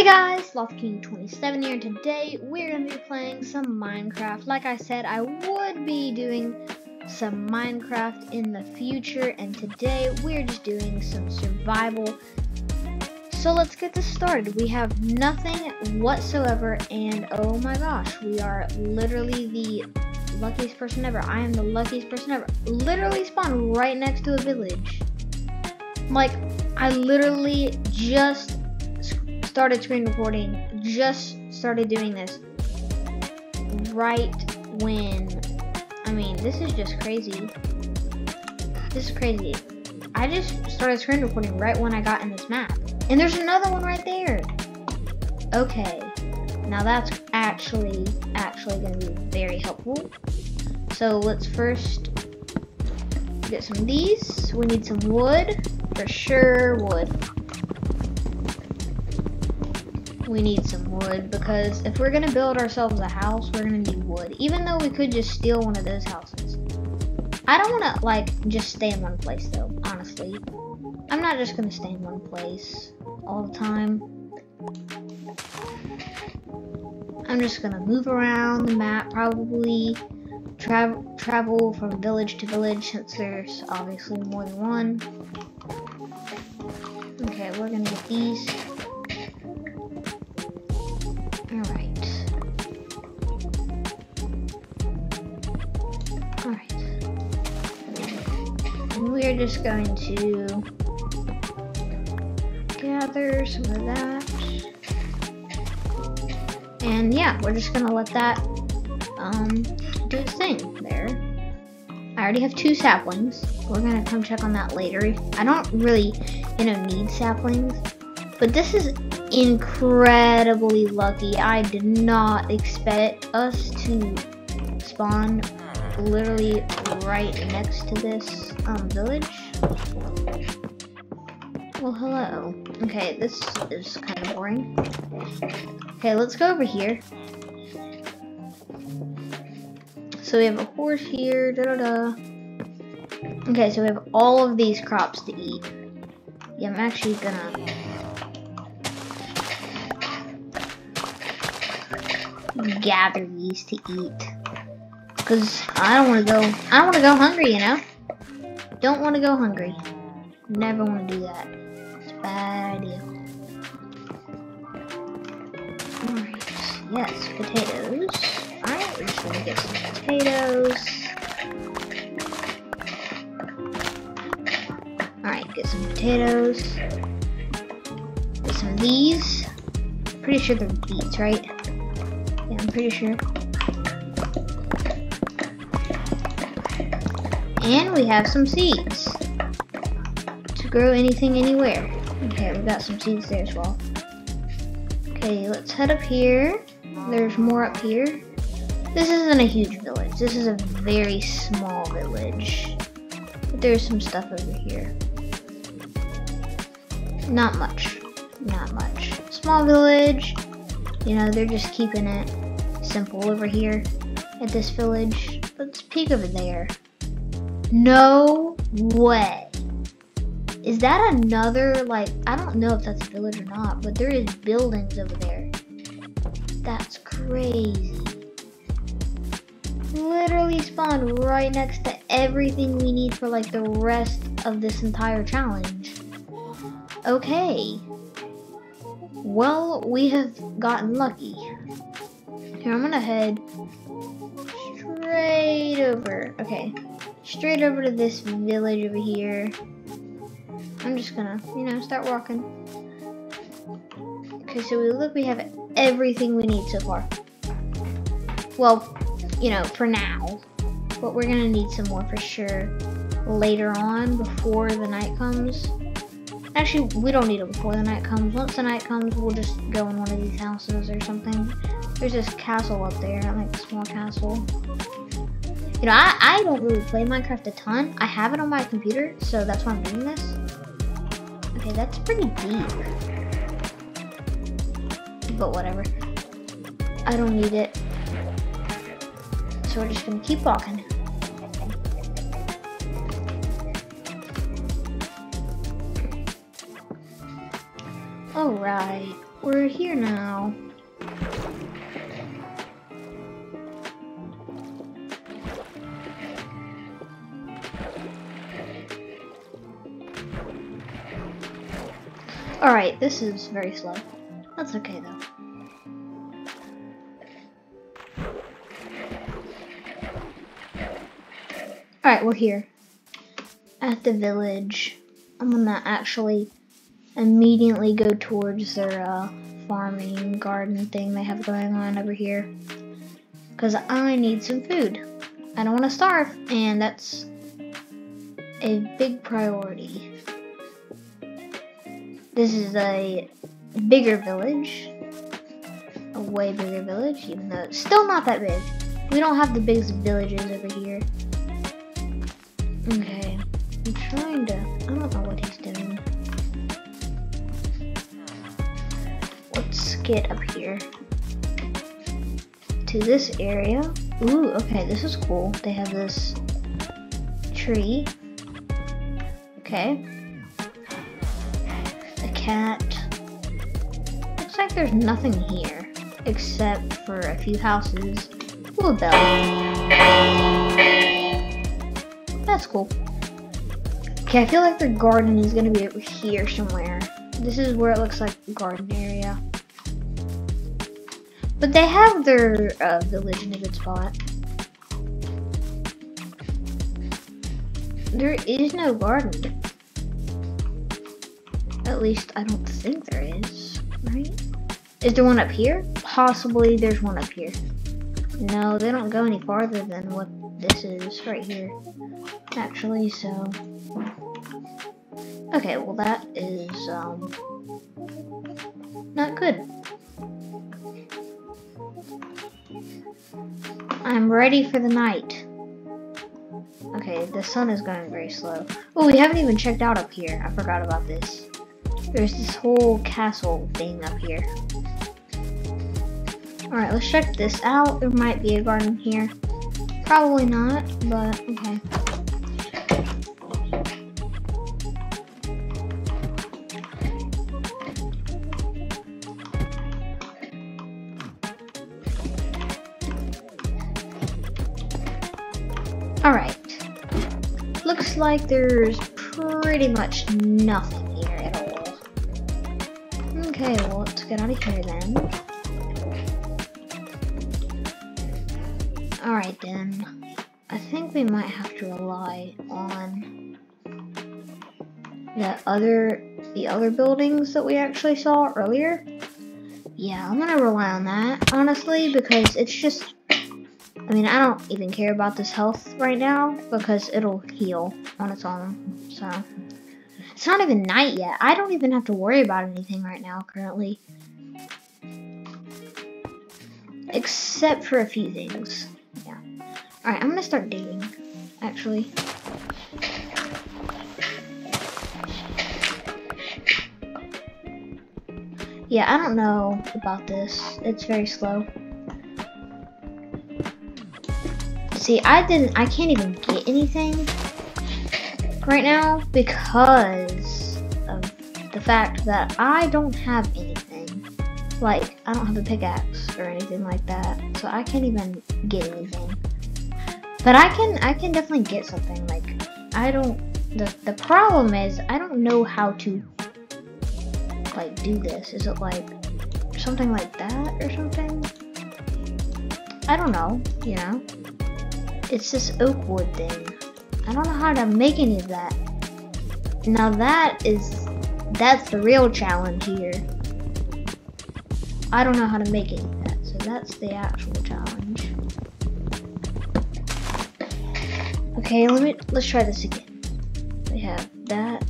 Hey guys, SlothKing27 here, and today we're going to be playing some Minecraft. Like I said, I would be doing some Minecraft in the future, and today we're just doing some survival. So let's get this started. We have nothing whatsoever, and oh my gosh, we are literally the luckiest person ever. I am the luckiest person ever. Literally spawned right next to a village. Like, I literally just started screen recording, just started doing this right when, I mean, this is just crazy. This is crazy. I just started screen recording right when I got in this map. And there's another one right there. Okay. Now that's actually, actually going to be very helpful. So let's first get some of these. We need some wood. For sure, wood we need some wood because if we're gonna build ourselves a house, we're gonna need wood. Even though we could just steal one of those houses. I don't wanna like just stay in one place though, honestly. I'm not just gonna stay in one place all the time. I'm just gonna move around the map, probably travel travel from village to village since there's obviously more than one. Okay, we're gonna get these. We're just going to gather some of that. And yeah, we're just gonna let that um, do its thing there. I already have two saplings. We're gonna come check on that later. I don't really, you know, need saplings. But this is incredibly lucky. I did not expect us to spawn literally right next to this um, village. Well, hello. Okay, this is kind of boring. Okay, let's go over here. So we have a horse here, da da da. Okay, so we have all of these crops to eat. Yeah, I'm actually gonna gather these to eat. Because I don't want to go, I don't want to go hungry, you know? Don't want to go hungry. Never want to do that. It's a bad idea. Alright, yes, potatoes. Alright, we're just gonna get some potatoes. Alright, get some potatoes. Get some of these. Pretty sure they're beets, right? Yeah, I'm pretty sure. And we have some seeds. To grow anything anywhere. Okay, we got some seeds there as well. Okay, let's head up here. There's more up here. This isn't a huge village. This is a very small village. But there's some stuff over here. Not much. Not much. Small village. You know, they're just keeping it simple over here at this village. Let's peek over there. No way. Is that another, like, I don't know if that's a village or not, but there is buildings over there. That's crazy. Literally spawned right next to everything we need for, like, the rest of this entire challenge. Okay. Well, we have gotten lucky. Here, I'm gonna head straight over. Okay, straight over to this village over here. I'm just gonna, you know, start walking. Okay, so we look, we have everything we need so far. Well, you know, for now. But we're gonna need some more for sure later on before the night comes. Actually, we don't need it before the night comes. Once the night comes, we'll just go in one of these houses or something. There's this castle up there, like a small castle. You know, I, I don't really play Minecraft a ton. I have it on my computer, so that's why I'm doing this. Okay, that's pretty deep. But whatever. I don't need it. So we're just gonna keep walking. Alright. we're here now. Alright, this is very slow. That's okay though. Alright, we're here. At the village. I'm gonna actually immediately go towards their uh, farming garden thing they have going on over here. Because I need some food. I don't want to starve, and that's a big priority. This is a bigger village. A way bigger village, even though it's still not that big. We don't have the biggest villages over here. Okay, I'm trying to, I don't know what he's doing. Let's get up here to this area. Ooh, okay, this is cool. They have this tree. Okay, cat. Looks like there's nothing here, except for a few houses. Ooh, a bell. That's cool. Okay, I feel like the garden is gonna be over here somewhere. This is where it looks like the garden area. But they have their uh, village in a good spot. There is no garden. At least I don't think there is, right? Is there one up here? Possibly there's one up here. No, they don't go any farther than what this is right here. Actually, so... Okay, well that is, um... Not good. I'm ready for the night. Okay, the sun is going very slow. Oh, we haven't even checked out up here. I forgot about this. There's this whole castle thing up here. Alright, let's check this out. There might be a garden here. Probably not, but okay. Alright. Looks like there's pretty much nothing get out of here then. Alright then. I think we might have to rely on the other the other buildings that we actually saw earlier. Yeah, I'm gonna rely on that, honestly, because it's just I mean, I don't even care about this health right now because it'll heal on its own. So it's not even night yet. I don't even have to worry about anything right now currently. Except for a few things. Yeah. Alright, I'm gonna start digging, actually. Yeah, I don't know about this. It's very slow. See, I didn't, I can't even get anything right now because of the fact that I don't have anything. Like, I don't have a pickaxe or anything like that, so I can't even get anything. But I can, I can definitely get something. Like, I don't. The the problem is I don't know how to like do this. Is it like something like that or something? I don't know. You know, it's this oak wood thing. How to make any of that. Now that is, that's the real challenge here. I don't know how to make any of that, so that's the actual challenge. Okay, let me, let's try this again. We have that.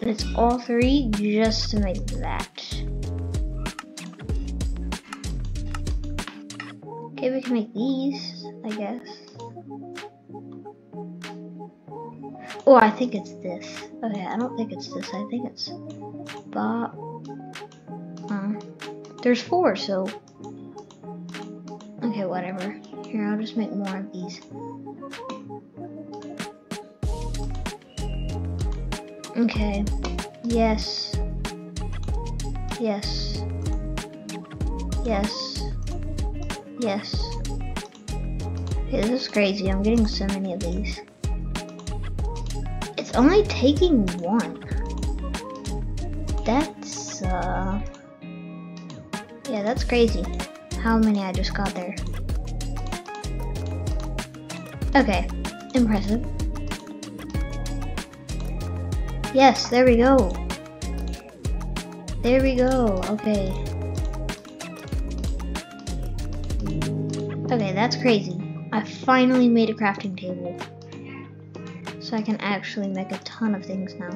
And it's all three just to make that. Okay, we can make these, I guess. Oh, I think it's this. Okay, I don't think it's this. I think it's Bob. Uh, there's four, so. Okay, whatever. Here, I'll just make more of these. Okay. Yes. Yes. Yes. Yes. Okay, this is crazy. I'm getting so many of these. It's only taking one. That's, uh... Yeah, that's crazy. How many I just got there. Okay, impressive. Yes, there we go. There we go, okay. Okay, that's crazy. I finally made a crafting table. So I can actually make a ton of things now.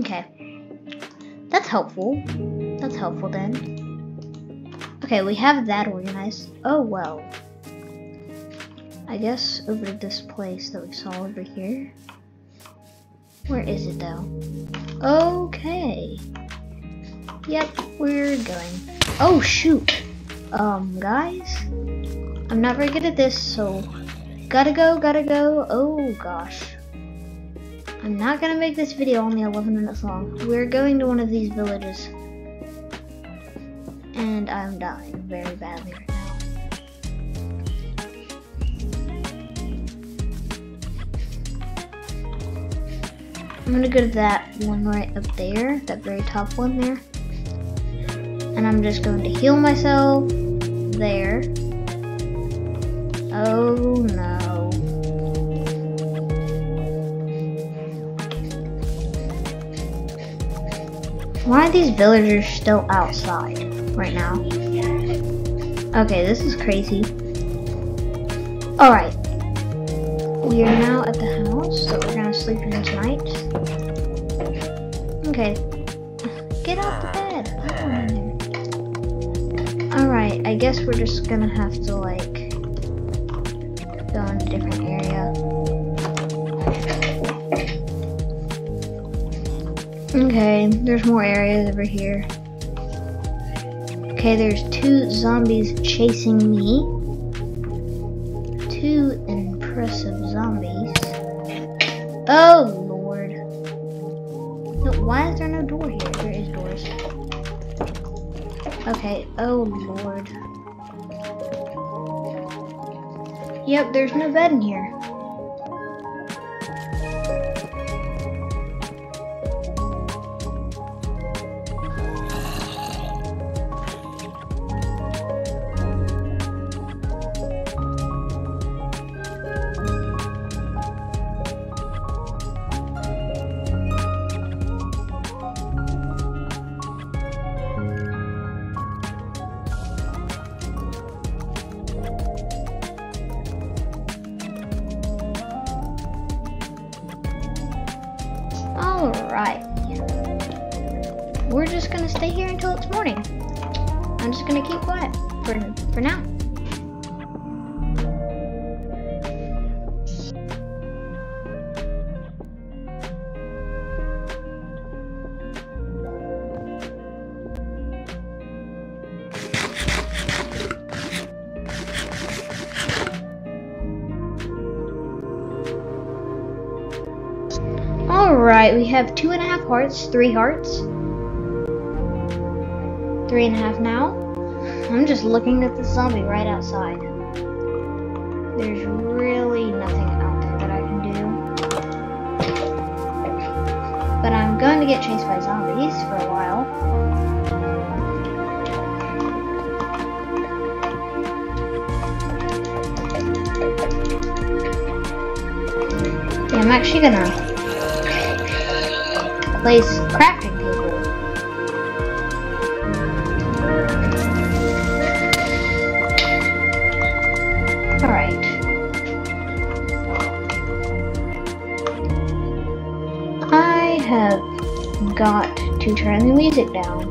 Okay. That's helpful. That's helpful then. Okay, we have that organized. Oh well. I guess over to this place that we saw over here. Where is it though? Okay. Yep, we're going. Oh shoot. Um, guys? I'm not very good at this, so gotta go, gotta go. Oh gosh. I'm not gonna make this video only 11 minutes long. We're going to one of these villages. And I'm dying very badly right now. I'm gonna go to that one right up there, that very top one there. And I'm just going to heal myself there. Oh no. Why are these villagers still outside right now? Okay, this is crazy. Alright. We are now at the house that we're gonna sleep in tonight. Okay. Get off the bed. Alright, I guess we're just gonna have to like different area. Okay, there's more areas over here. Okay, there's two zombies chasing me. Yep, there's no bed in here. Alright. We're just gonna stay here until it's morning. I'm just gonna keep quiet for, for now. Have two and a half hearts, three hearts. Three and a half now. I'm just looking at the zombie right outside. There's really nothing out there that I can do. But I'm going to get chased by zombies for a while. I'm actually gonna place crafting table. Alright. I have got to turn the music down.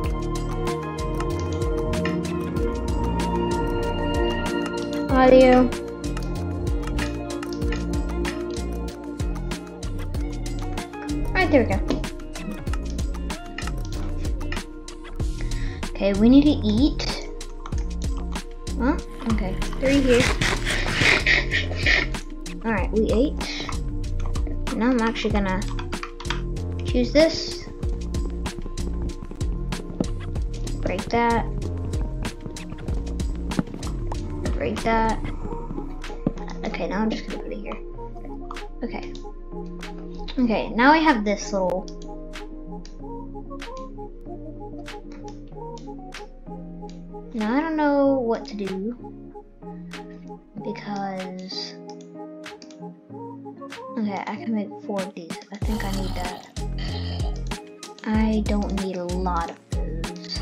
Audio. Okay, we need to eat. Huh? Okay, three here. Alright, we ate. Now I'm actually gonna choose this. Break that. Break that. Okay, now I'm just gonna put it here. Okay. Okay, now I have this little Now I don't know what to do because okay, I can make four of these. I think I need that. I don't need a lot of those.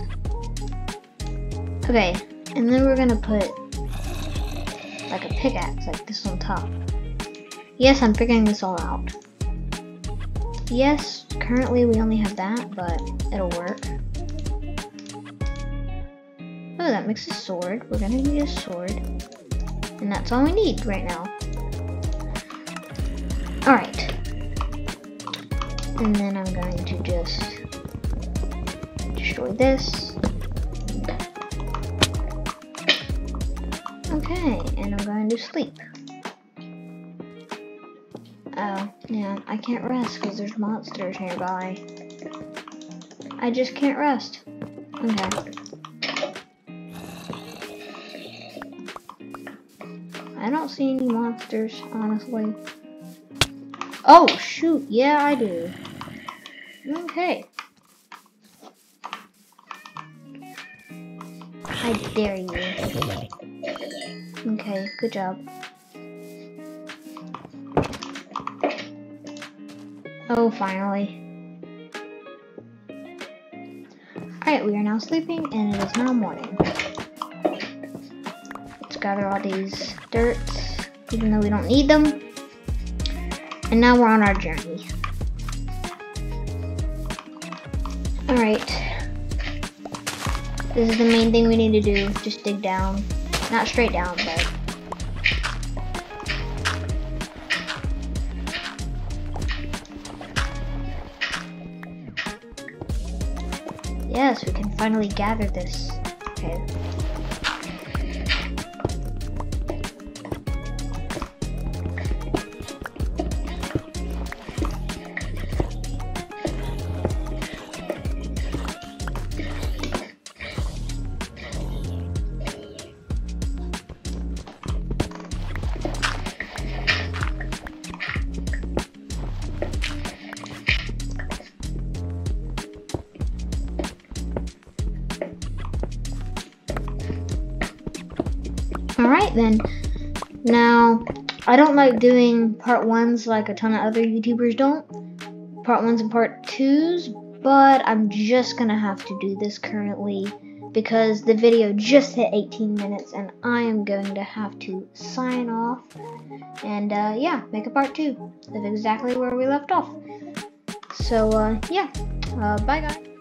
Okay, and then we're gonna put like a pickaxe like this on top. Yes, I'm figuring this all out. Yes, currently we only have that, but it'll work. That makes a sword. We're gonna need a sword. And that's all we need right now. Alright. And then I'm going to just destroy this. Okay, and I'm going to sleep. Oh, yeah, I can't rest because there's monsters nearby. I just can't rest. Okay. I don't see any monsters, honestly. Oh, shoot. Yeah, I do. Okay. I dare you. Okay, good job. Oh, finally. Alright, we are now sleeping, and it is now morning gather all these dirts, even though we don't need them. And now we're on our journey. Alright. This is the main thing we need to do. Just dig down. Not straight down, but... Yes, we can finally gather this. Okay. Alright then. Now, I don't like doing part ones like a ton of other YouTubers don't. Part ones and part twos, but I'm just gonna have to do this currently because the video just hit 18 minutes and I am going to have to sign off and uh, yeah, make a part two of exactly where we left off. So uh, yeah, uh, bye guys.